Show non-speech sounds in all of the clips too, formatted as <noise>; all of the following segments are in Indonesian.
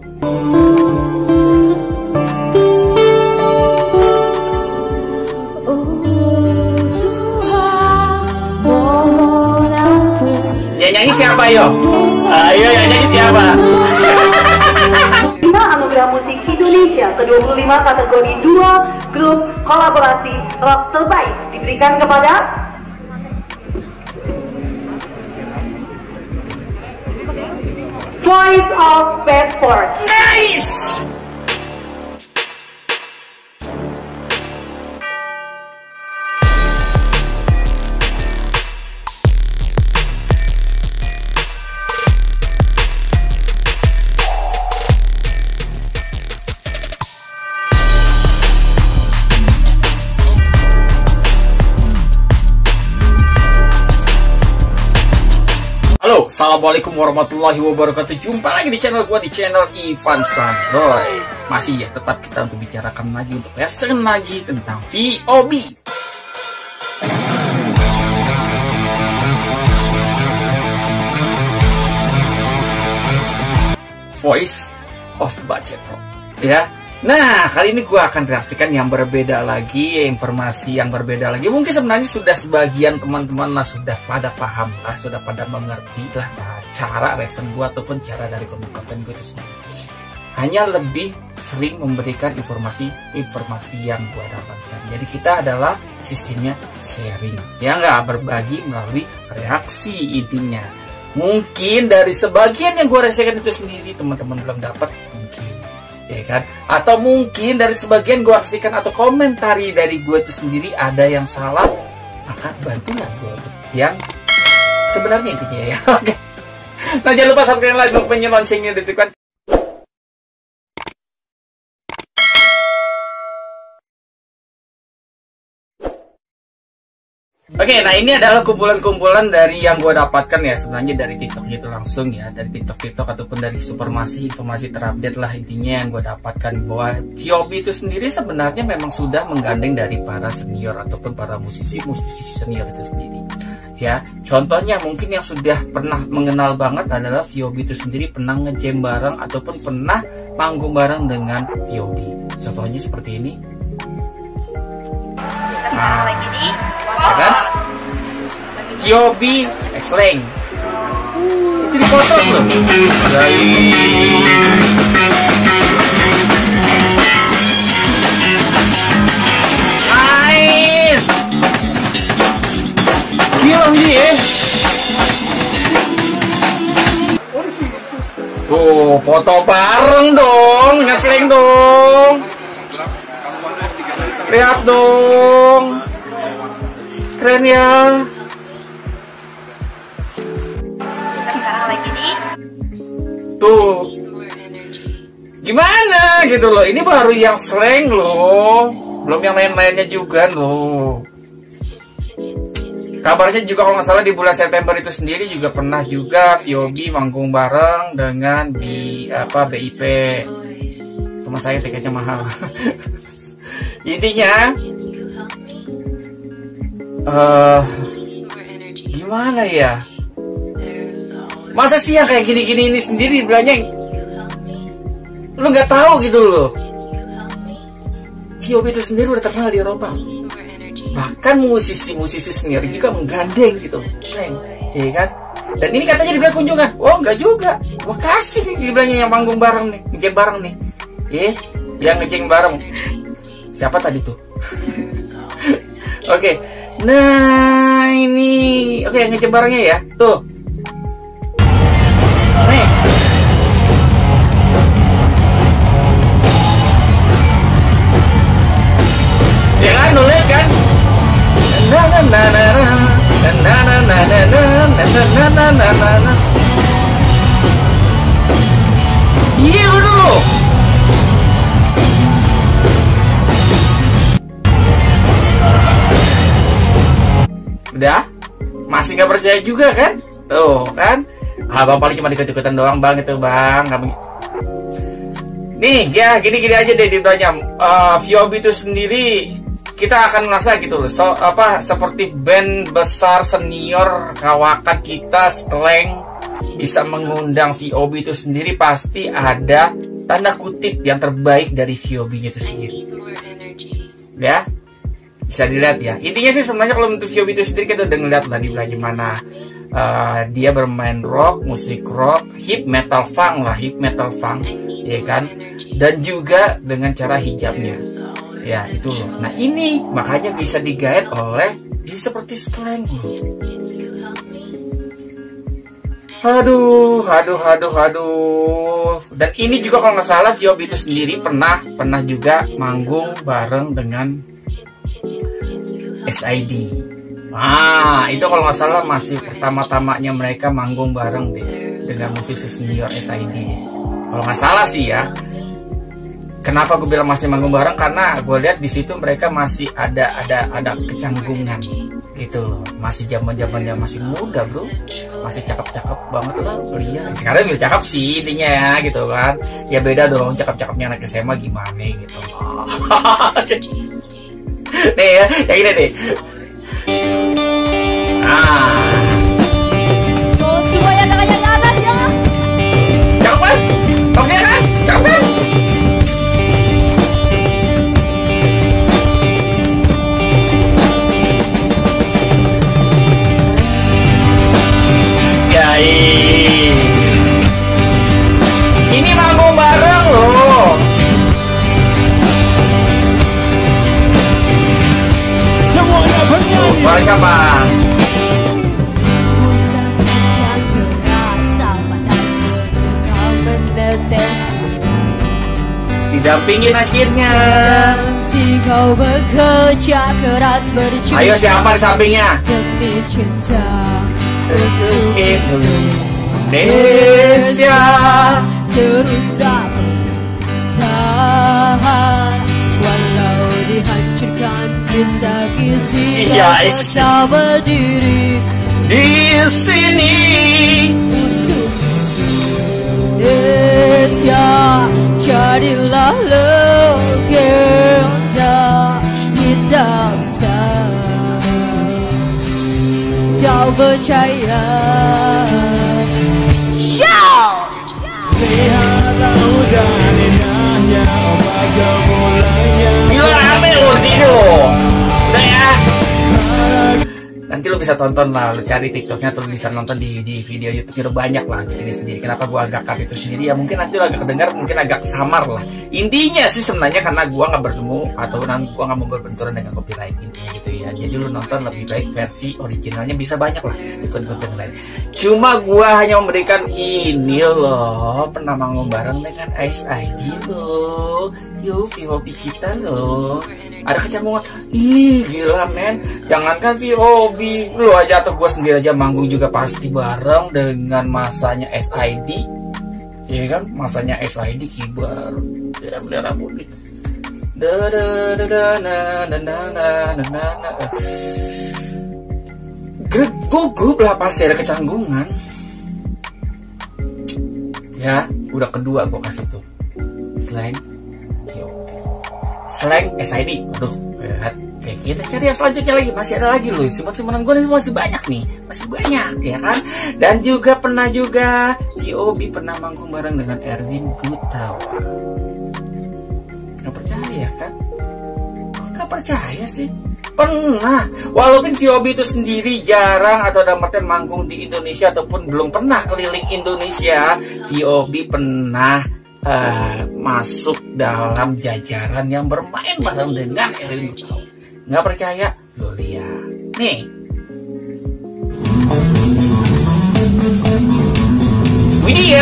Yang nyanyi siapa yo? Ayo yang nyanyi siapa? Lima Anugerah Musik Indonesia ke-25 kategori 2 grup kolaborasi rock terbaik diberikan kepada Voice of Passport. Nice! Assalamualaikum warahmatullahi wabarakatuh. Jumpa lagi di channel gua di channel Ivan Sandroy. Masih ya, tetap kita untuk bicarakan lagi Untuk lesson lagi tentang VOB Voice of Budget Ya, Nah, kali ini gue akan reaksikan yang berbeda lagi, informasi yang berbeda lagi. Mungkin sebenarnya sudah sebagian teman-teman lah sudah pada paham lah, sudah pada mengerti lah cara reaction gue ataupun cara dari konten gue itu sendiri. Hanya lebih sering memberikan informasi-informasi yang gue dapatkan. Jadi kita adalah sistemnya sharing, ya nggak berbagi melalui reaksi intinya. Mungkin dari sebagian yang gue reaksikan itu sendiri teman-teman belum dapat ya kan? Atau mungkin dari sebagian gue aksikan atau komentari dari gue itu sendiri ada yang salah maka bantulah gue untuk yang sebenarnya intinya ya. <laughs> Oke. Nah jangan lupa subscribe like loncengnya Oke, nah ini adalah kumpulan-kumpulan dari yang gue dapatkan ya sebenarnya dari TikTok itu langsung ya dari TikTok TikTok ataupun dari supermasi informasi terupdate lah intinya yang gue dapatkan bahwa Tiobi itu sendiri sebenarnya memang sudah menggandeng dari para senior ataupun para musisi-musisi senior itu sendiri ya. Contohnya mungkin yang sudah pernah mengenal banget adalah Viobi itu sendiri pernah ngejam bareng ataupun pernah manggung bareng dengan Viobi contohnya seperti ini sekarang lagi di ya kan? X-Leng itu dipotong loh dari nice ya Tuh, foto bareng dong, X-Leng dong. Lihat dong. Keren ya. kita sekarang lagi di Tuh. Gimana gitu loh. Ini baru yang slang loh. Belum yang lain-lainnya juga loh. Kabarnya juga kalau nggak salah di bulan September itu sendiri juga pernah juga Viobi manggung bareng dengan di apa BIP. Rumah saya tiketnya mahal. <laughs> Intinya eh gimana ya? Masa sih yang kayak gini-gini ini sendiri bilangnya lu nggak tahu gitu loh. Viobi itu sendiri udah terkenal di Eropa. Bahkan musisi-musisi sendiri juga menggandeng gitu, keren, ya kan? Dan ini katanya dibilang kunjungan, oh nggak juga, wah kasih nih dibilangnya yang manggung bareng nih, ngejeng bareng nih, ya, yang ngejeng bareng. Siapa tadi tuh? <laughs> Oke, nah ini, oke yang ngejeng barengnya ya, tuh. Percaya juga kan? Tuh kan? Abang paling cuma dikit-dikitan doang bang itu bang. Nih ya gini-gini aja deh ditanya. Uh, Viobi itu sendiri kita akan merasa gitu loh. So, apa seperti band besar senior kawakan kita Stleng bisa mengundang VOB itu sendiri pasti ada tanda kutip yang terbaik dari VOB-nya itu sendiri. Ya, bisa dilihat ya. Intinya sih sebenarnya kalau untuk VOB itu sendiri kita udah ngeliat lah di bagaimana uh, dia bermain rock, musik rock, hip metal funk lah, hip metal funk, ya kan? Dan juga dengan cara hijabnya. Ya, itu loh. Nah, ini makanya bisa digait oleh ya, seperti slang. Aduh, aduh, aduh, aduh. Dan ini juga kalau nggak salah Viob itu sendiri pernah pernah juga manggung bareng dengan SID. Nah, itu kalau nggak salah masih pertama-tamanya mereka manggung bareng deh dengan musisi senior SID. Kalau nggak salah sih ya. Kenapa gue bilang masih manggung bareng? Karena gue lihat di situ mereka masih ada ada ada kecanggungan gitu loh. Masih zaman zamannya masih muda bro, masih cakep-cakep banget lah belia. Sekarang juga cakep sih intinya ya gitu kan. Ya beda dong cakep-cakepnya anak SMA gimana gitu. <laughs> nih ya, yang ini nih. Ah. Didampingin akhirnya. Si kau bekerja keras berjuang Ayo siapa di sampingnya? Demi cinta untuk Indonesia. Terus tak bertahan Walau dihancurkan disakiti tak berdiri Di sini. untuk Indonesia Jadilah legenda Chào bisa Kau percaya bisa tonton lah, cari TikToknya lo bisa nonton di, di video YouTube udah banyak lah ini sendiri. Kenapa gua agak cut itu sendiri ya mungkin nanti lo agak kedengar, mungkin agak samar lah. Intinya sih sebenarnya karena gua nggak bertemu atau nanti gua nggak mau berbenturan dengan copyright intinya gitu ya. Jadi lo nonton lebih baik versi originalnya bisa banyak lah di konten lain. Cuma gua hanya memberikan ini loh pernah manggung bareng dengan Ice ID loh. Yuk VOB kita loh ada kecambungan. Ih gila men. Jangankan VOB lu aja atau gue sendiri aja manggung juga pasti bareng dengan masanya SID Iya kan? Masanya SID kibar. Ya bendera putih gugup lah pasti ada kecanggungan. Ya udah kedua gue kasih tuh. Selain slang SID aduh berat. Oke, kita cari yang selanjutnya lagi. Masih ada lagi loh cuma simpanan gue masih banyak nih. Masih banyak ya kan? Dan juga pernah juga TOB pernah manggung bareng dengan Erwin Gutawa. Nggak percaya kan? Nggak percaya sih? Pernah. Walaupun VOB itu sendiri jarang atau dalam artian manggung di Indonesia ataupun belum pernah keliling Indonesia VOB pernah eh, masuk dalam jajaran yang bermain bareng dengan Erwin Gutawa nggak percaya? Lo lihat. Nih. Widih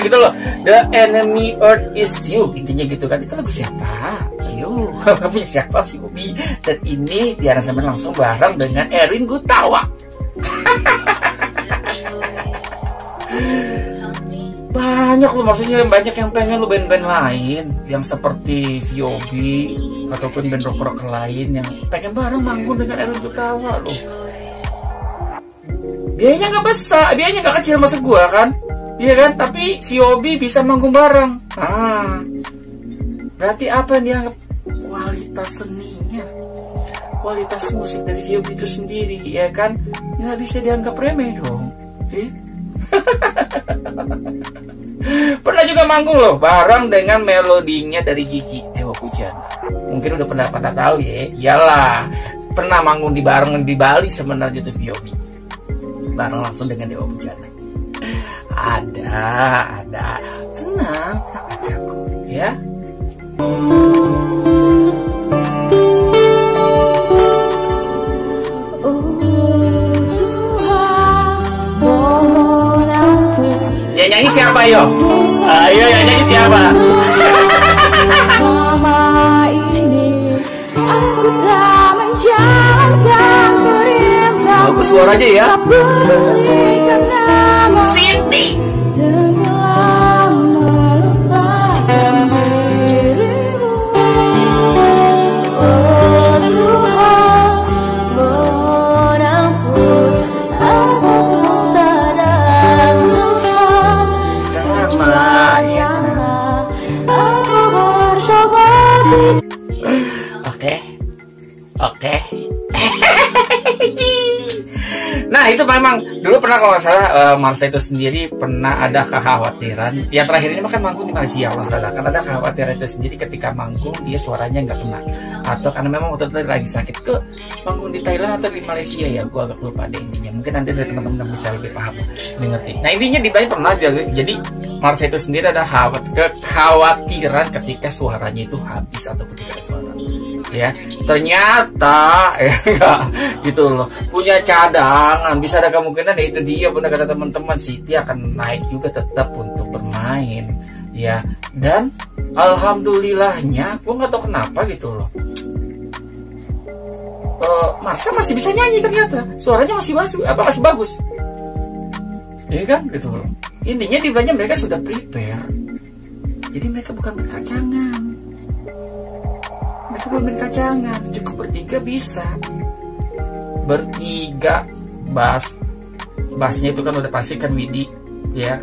gitu loh. The enemy earth is you. Intinya gitu kan. Itu lagu siapa? Ayo. <laughs> Punya siapa Fubi Dan ini diaransemen langsung bareng dengan Erin Gutawa. <laughs> Banyak loh maksudnya banyak yang pengen lo band-band lain. Yang seperti VOB ataupun band rock-rock lain yang pengen bareng manggung dengan Erwin Gutawa loh. Biayanya nggak besar. Biayanya nggak kecil maksud gua kan iya kan? Tapi VOB bisa manggung bareng. Ah. Berarti apa yang dianggap kualitas seninya? Kualitas musik dari VOB itu sendiri ya kan? Nggak bisa dianggap remeh dong. Eh? <laughs> pernah juga manggung loh bareng dengan melodinya dari Gigi Dewa Pujana. Mungkin udah pernah pada tahu ya? Iyalah pernah manggung di bareng di Bali sebenarnya tuh VOB bareng langsung dengan Dewa Pujana ada ada. Tenang aja kok ya. Yang nyanyi siapa yo? Ayo yang nyanyi siapa? Aku <laughs> tak bagus suaranya ya. nama Siti Oke. Oke. <laughs> nah itu memang dulu pernah kalau nggak salah eh, Marsa itu sendiri pernah ada kekhawatiran. Yang terakhir ini makan manggung di Malaysia kalau nggak salah. Kan ada kekhawatiran itu sendiri ketika manggung dia suaranya nggak kena. Atau karena memang waktu itu lagi sakit ke manggung di Thailand atau di Malaysia ya? Gua agak lupa deh intinya. Mungkin nanti dari teman-teman bisa lebih paham lebih ngerti. Nah intinya di Bali pernah jadi, Marsa itu sendiri ada khawat- kekhawatiran ketika suaranya itu habis atau ketika ada suara. Ya ternyata <laughs> ya enggak, gitu loh. Punya cadangan bisa ada kemungkinan ya itu dia benar kata teman-teman. Siti akan naik juga tetap untuk bermain ya. Dan alhamdulillahnya gue nggak tahu kenapa gitu loh. Eh, Marsha masih bisa nyanyi ternyata. Suaranya masih bagus apa masih bagus. Ya kan? Gitu loh intinya di belanja mereka sudah prepare. Jadi mereka bukan berkacangan. Mereka belum main kacangan cukup bertiga bisa. Bertiga bass bassnya itu kan udah pasti kan Widi ya.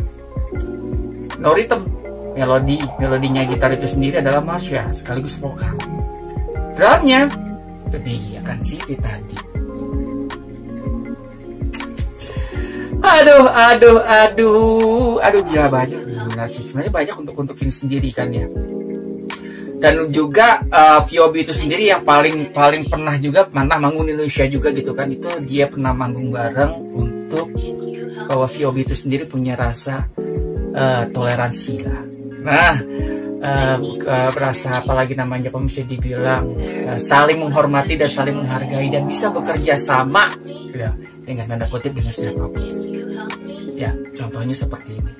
No rhythm melodi. Melodinya gitar itu sendiri adalah Marsha sekaligus vokal. Drumnya itu dia kan Siti tadi aduh aduh aduh. Aduh gila banyak sih. Sebenarnya banyak untuk untuk ini sendiri kan ya. Dan juga uh, VOB itu sendiri yang paling paling pernah juga pernah manggung di Indonesia juga gitu kan. Itu dia pernah manggung bareng untuk bahwa VOB itu sendiri punya rasa uh, toleransi lah. Nah uh, uh, rasa apalagi namanya kalau bisa dibilang uh, saling menghormati dan saling menghargai dan bisa bekerja sama ya, dengan tanda kutip dengan siapa pun ya contohnya seperti ini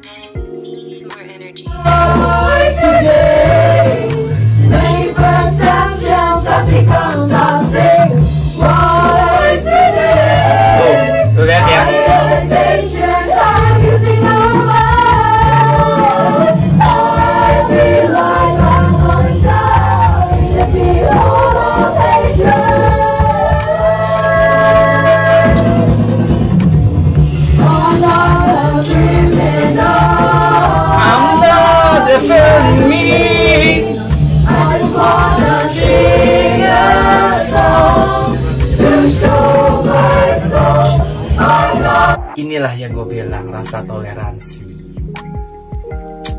Inilah yang gue bilang rasa toleransi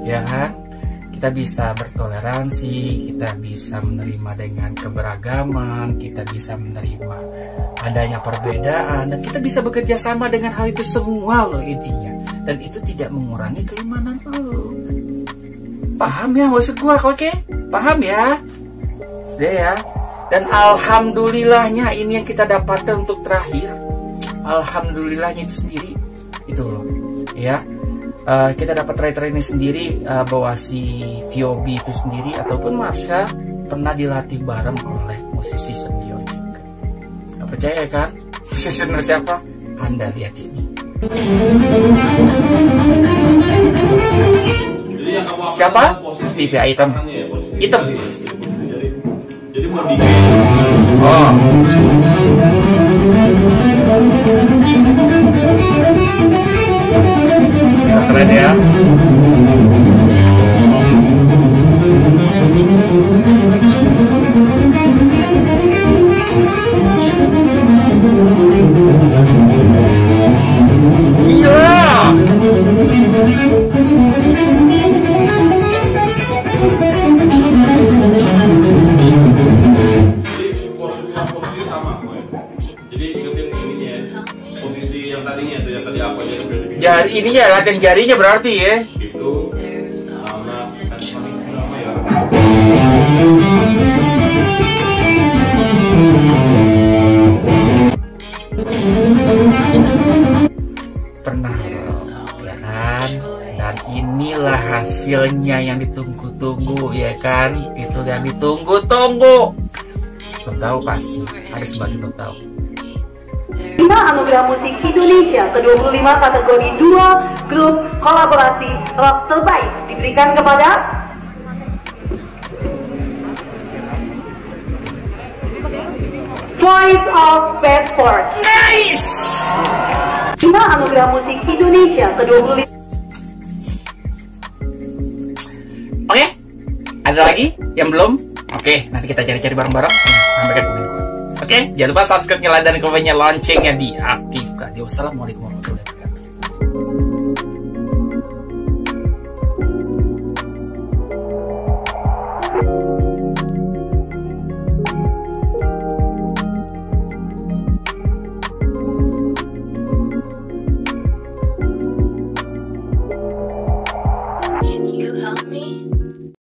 Ya kan? Kita bisa bertoleransi, kita bisa menerima dengan keberagaman, kita bisa menerima adanya perbedaan, dan kita bisa bekerja sama dengan hal itu semua loh intinya. Dan itu tidak mengurangi keimanan lo. Paham ya maksud gua, oke? Paham ya? Deh ya. Dan alhamdulillahnya ini yang kita dapatkan untuk terakhir. Alhamdulillahnya itu sendiri itu loh. Ya. Eh, kita dapat writer ini sendiri eh, bahwa si VOB itu sendiri ataupun Marsha pernah dilatih bareng oleh musisi senior juga. Gak percaya kan? Musisi senior siapa? Anda lihat ini. Siapa? Stevie Item. Item. Oh. Ya, keren ya. Gila. Ininya latihan jarinya berarti ya. Itu sama kan sama ya. pernah ya kan dan inilah hasilnya yang ditunggu-tunggu ya kan? Itu yang ditunggu-tunggu. Belum tahu pasti. Ada sebagian belum tahu 5 Anugerah Musik Indonesia ke-25 kategori 2 grup kolaborasi rock terbaik diberikan kepada Voice of Passport. nice! 5 Anugerah Musik Indonesia ke-25. Oke ada lagi yang belum? Oke nanti kita cari-cari bareng-bareng. Sampaikan komen gue oke jangan lupa subscribe nyalain dan komennya. Loncengnya diaktifkan. Ya wassalamualaikum